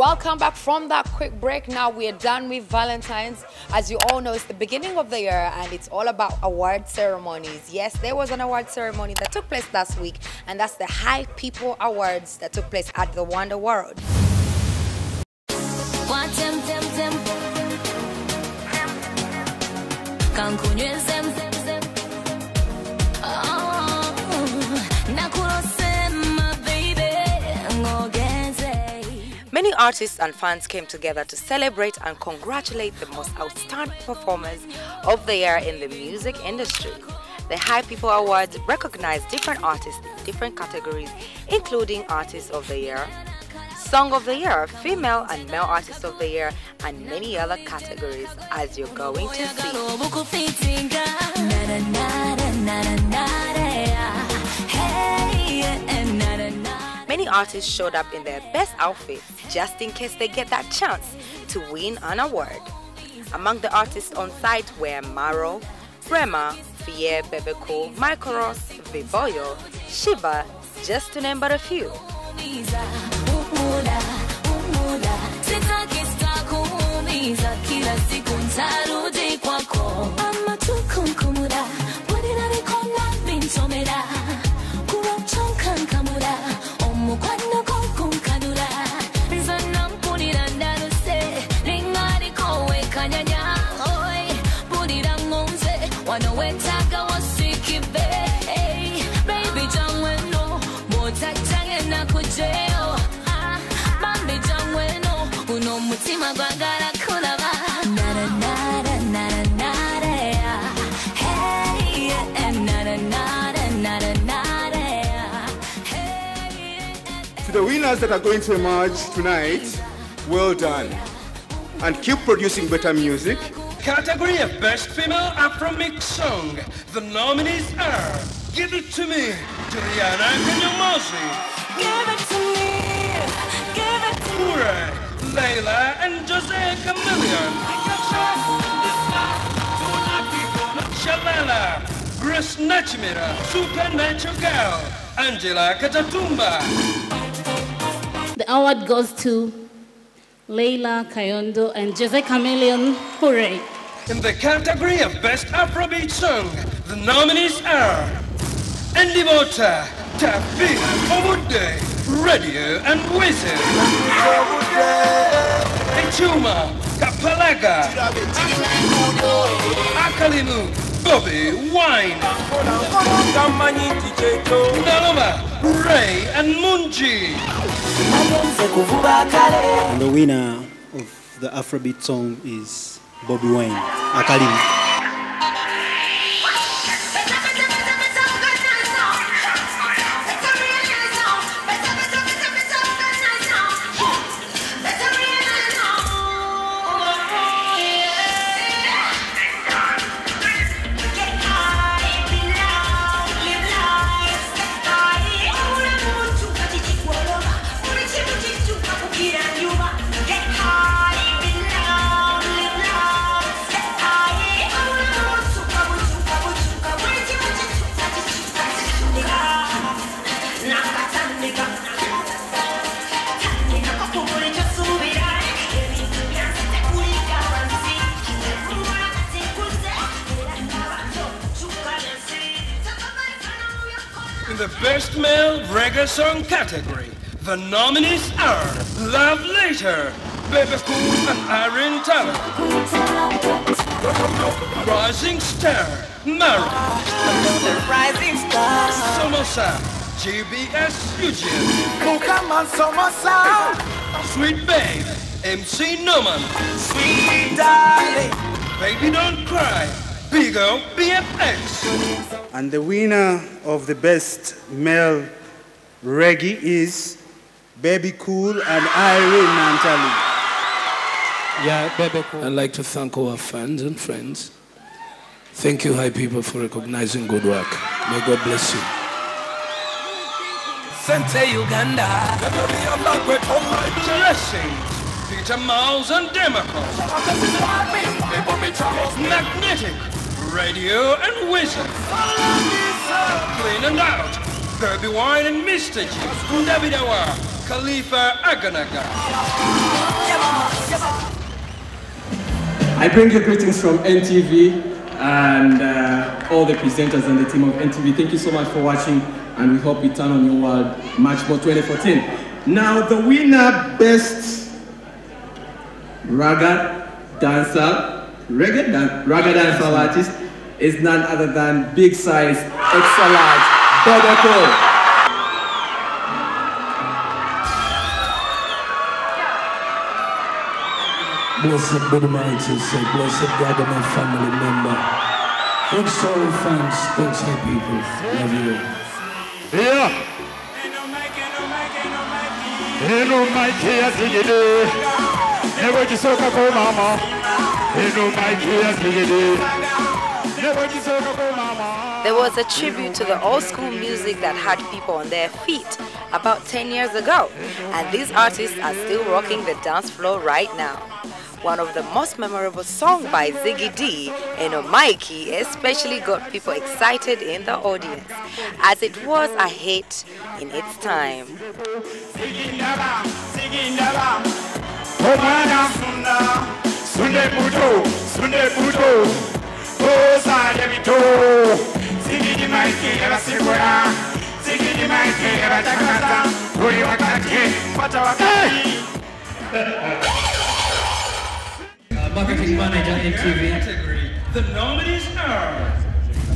Welcome back from that quick break. Now we are done with Valentine's. As you all know, it's the beginning of the year and it's all about award ceremonies. Yes, there was an award ceremony that took place last week, and that's the High People Awards that took place at the Wonder World. Many artists and fans came together to celebrate and congratulate the most outstanding performers of the year in the music industry. The HiPipo Awards recognize different artists in different categories, including Artist of the Year, Song of the Year, Female and Male Artist of the Year, and many other categories, as you're going to see. Many artists showed up in their best outfits just in case they get that chance to win an award. Among the artists on site were Maro, Rema, Fie Bebeko, Ross, Viboyo, Shiba, just to name but a few. To the winners that are going to emerge tonight, well done. And keep producing better music. Category of Best Female Afro Mix Song. The nominees are Give It To Me, Juliana Kanyomozi. Give It To Me, Give It To Me. Leila and Jose Chameleone. Shalala, Grace Nakimera, Supernatural Girl, Angela Katatumba. The award goes to Leila Kayondo and Jose Chameleone. Hooray! In the category of Best Afrobeat Song, the nominees are Andy Mota, Tafi, Omude, Radio and Weasel. Echuma, Kapalaga, Akalimu, Bobi, Wine, Naloma, Ray and Munji. And the winner of the Afrobeat song is Bobi Wine, Akalimu. Reggae Song category, the nominees are Love Later, Bebe Cool and Irene Ntale. Rising Star, Mara. Rising Star. Somosa, GBS Eugene. Oh, Mukaman Somosa. Sweet Babe, MC Noman. Sweet darling. Baby Don't Cry, Bigo BFX. And the winner of the best male reggae is Bebe Cool and Irene Ntale. Yeah, Bebe Cool. I'd like to thank our fans and friends. Thank you, HiPipo, for recognizing good work. May God bless you. Sente Uganda. Blessings. Peter Miles and Democrat. Magnetic. Radio and Weasel. Clean and Out. Baby Wine and Mr. G, David Awa, Khalifa Aganaga. I bring you greetings from NTV and uh, all the presenters and the team of NTV. Thank you so much for watching and we hope you turn on your world March for 2014. Now the winner best raga dancer, reggae dan raga dancer artist is none other than big size, extra large, Blessed be the mighty, say, blessed God and my family member. Thanks all fans, thanks to people. Love you. Yeah. Never jisoka kwa mama. Never jisoka kwa mama. There was a tribute to the old school music that had people on their feet about 10 years ago, and these artists are still rocking the dance floor right now. One of the most memorable songs by Ziggy Dee and Mikey especially got people excited in the audience, as it was a hit in its time. Ziggy Mikey, Evasigura, Ziggy Mikey, Evatakata, Uri Wakati, marketing manager NTV. Category. The nominees are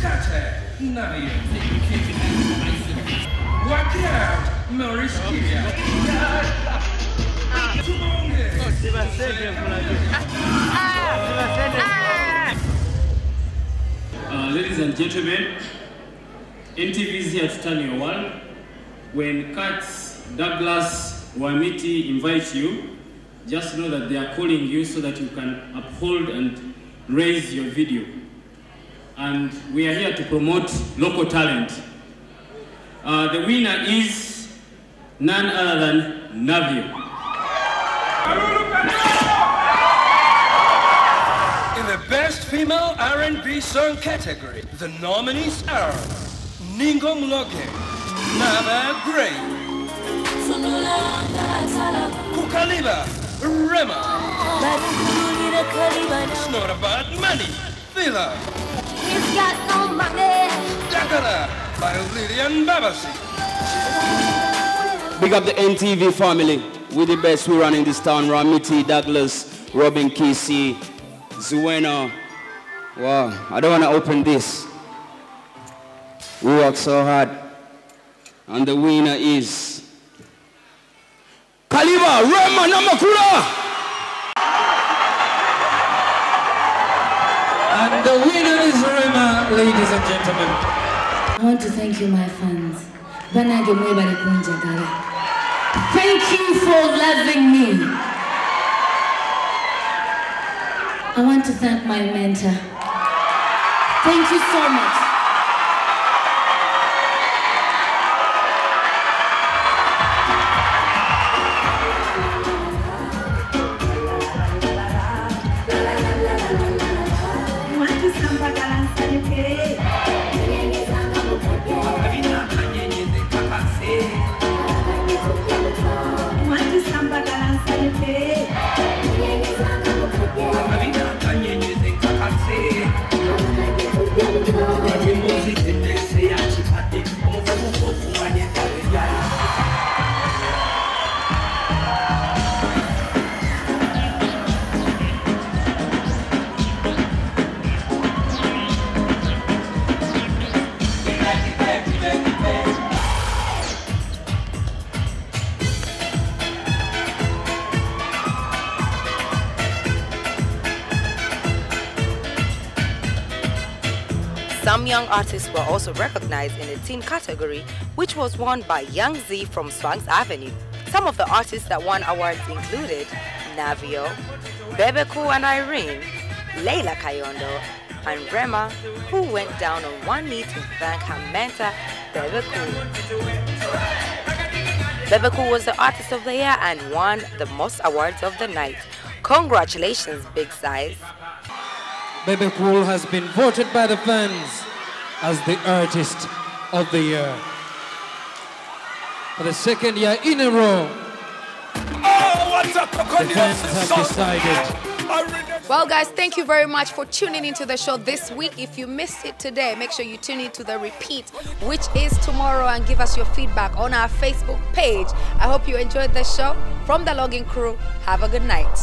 Kate Navi, Wakiat Maurice Kirya, Uh, ladies and gentlemen, NTV is here to turn your world. When Katz, Douglas, Wamiti invite you, just know that they are calling you so that you can uphold and raise your video. And we are here to promote local talent. Uh, the winner is none other than Navio. In the Best Female R&B Song category, the nominees are Ningo Mloge, Nava Gray, Kukaliba, Rema. It's not about money. Villa. He's got no money. Dakara by Lillian Babasi. Big up the NTV family. We the best we run in this town. Wamiti, Douglas, Robin Kesey, Zuena. Wow, I don't want to open this. We work so hard. And the winner is Kaliba Rema Namakula. And the winner is Rema, ladies and gentlemen. I want to thank you, my fans. Banage mwebale kunjagala. Thank you for loving me. I want to thank my mentor. Thank you so much. Some young artists were also recognized in the teen category, which was won by Young Z from Swanks Avenue. Some of the artists that won awards included Navio, Bebe Cool and Irene, Leila Kayondo, and Rema, who went down on one knee to thank her mentor, Bebe Cool. Bebeku was the Artist of the Year and won the most awards of the night. Congratulations, Big Size. Bebe Cool has been voted by the fans as the artist of the year. for the second year in a row. Oh, what's up, The fans have decided Well, guys, thank you very much for tuning into the show this week. If you missed it today, make sure you tune into the repeat, which is tomorrow, and give us your feedback on our Facebook page. I hope you enjoyed the show. From the Login Crew, have a good night.